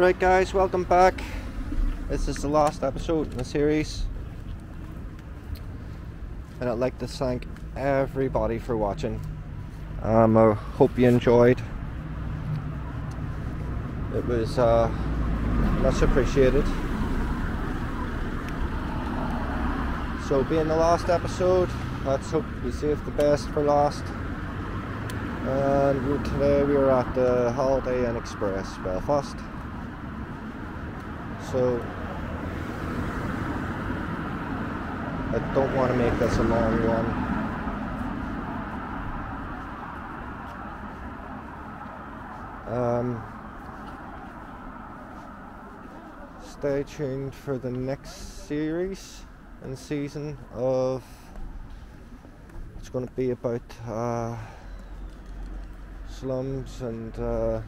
Right, guys, welcome back. This is the last episode in the series, and I'd like to thank everybody for watching. Um, I hope you enjoyed. It was uh, much appreciated. So, being the last episode, let's hope we save the best for last. And today we are at the Holiday Inn Express, Belfast. So, I don't want to make this a long one. Um, stay tuned for the next series and season of. It's going to be about uh, slums and uh,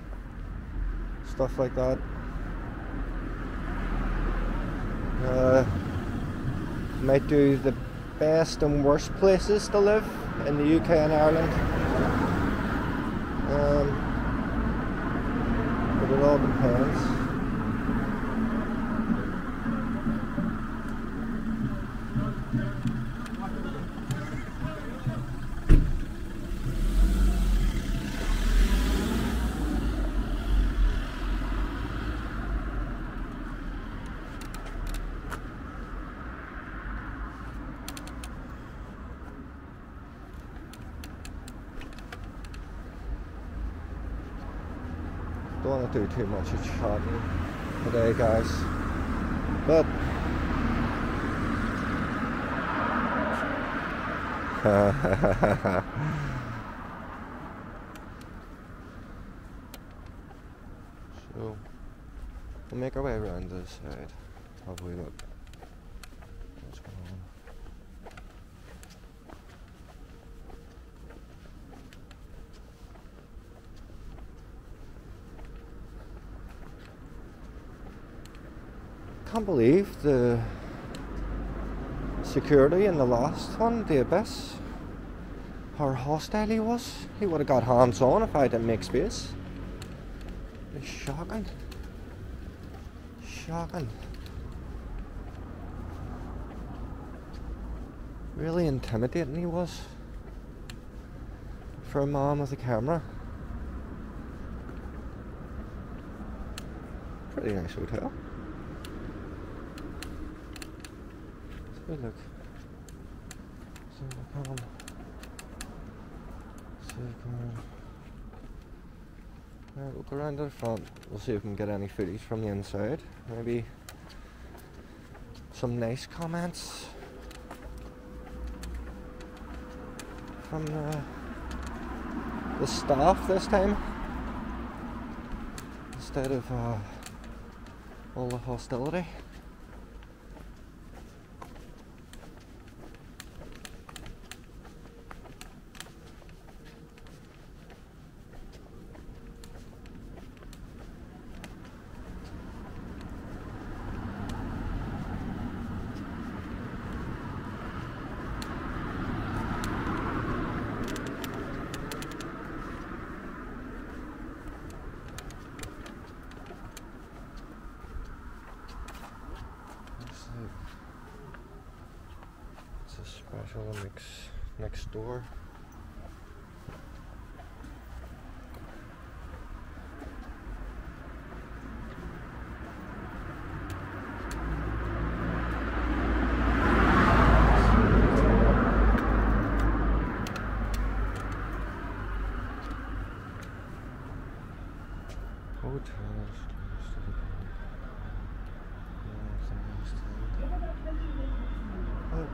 stuff like that. Uh, might do the best and worst places to live in the UK and Ireland. Um, but it all depends. Don't want to do too much of today, guys. But so we'll make our way around this side. Have look. What's going on? Can't believe the uh, security in the last one, the Abyss, how hostile he was. He would have got hands on if I didn't make space. It's shocking. Shocking. Really intimidating he was. For a man with a camera. Pretty nice hotel. Look. So look on. See if we can- go around the front. We'll see if we can get any footage from the inside. Maybe some nice comments from the, the staff this time instead of uh, all the hostility. Let's see. It's a special mix next door. Hotels. Oh.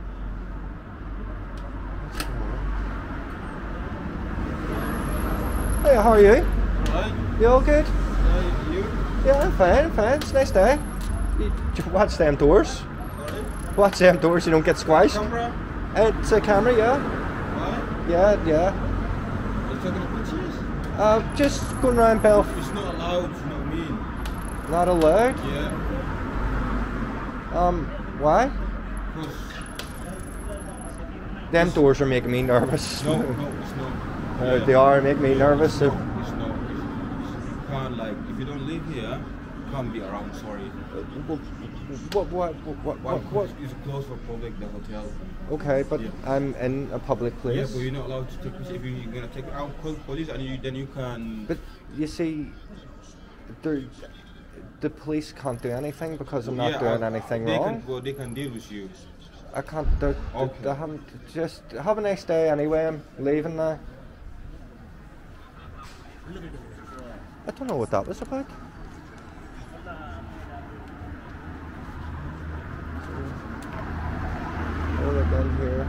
What's going on? Hey, how are you? Right? You all good? Uh, you? Yeah, I'm fine, I'm fine. It's a nice day. You watch them doors. Sorry? Watch them doors, you don't get squashed. Camera? It's a camera, yeah. Why? Yeah, yeah. Are you taking pictures? Uh, just going around Belf. It's not allowed, you know what I mean? Not allowed. Yeah. Um, why? Because, Them doors are making me nervous. no, no, it's not. Uh, they are making me nervous. It's So. not, it's not. It's, you can't, like, if you don't live here, you can't be around. Sorry. What, what, what, what, what, what? It's closed for public. The hotel. Okay, but Yeah. I'm in a public Yeah, place. but you're not allowed to take pictures. If you're gonna take it out, call police, and you, then you can. But you see, there, the police can't do anything because I'm not Yeah, doing uh, anything they wrong. Can go, they can deal with you. I can't. They Okay. they haven't. Just have a nice day anyway. I'm leaving now. I don't know what that was about. Oh, they're down here.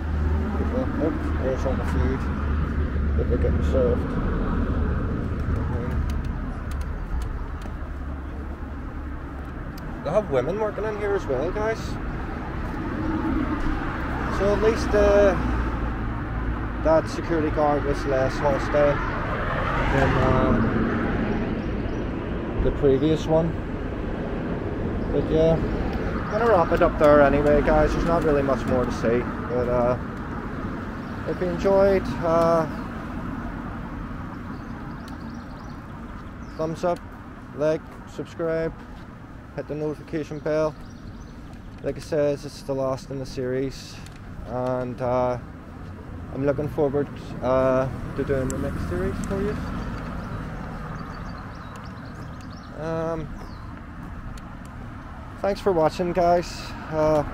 People, oh, there's all the food that they're getting served. They have women working in here as well, guys. So at least uh, that security guard was less hostile than uh, the previous one. But yeah, I'm gonna wrap it up there anyway, guys. There's not really much more to say, but uh, if you enjoyed, uh, thumbs up, like, subscribe, hit the notification bell. Like I said, it's the last in the series, and uh, I'm looking forward uh, to doing the next series for you. Um, thanks for watching, guys. Uh,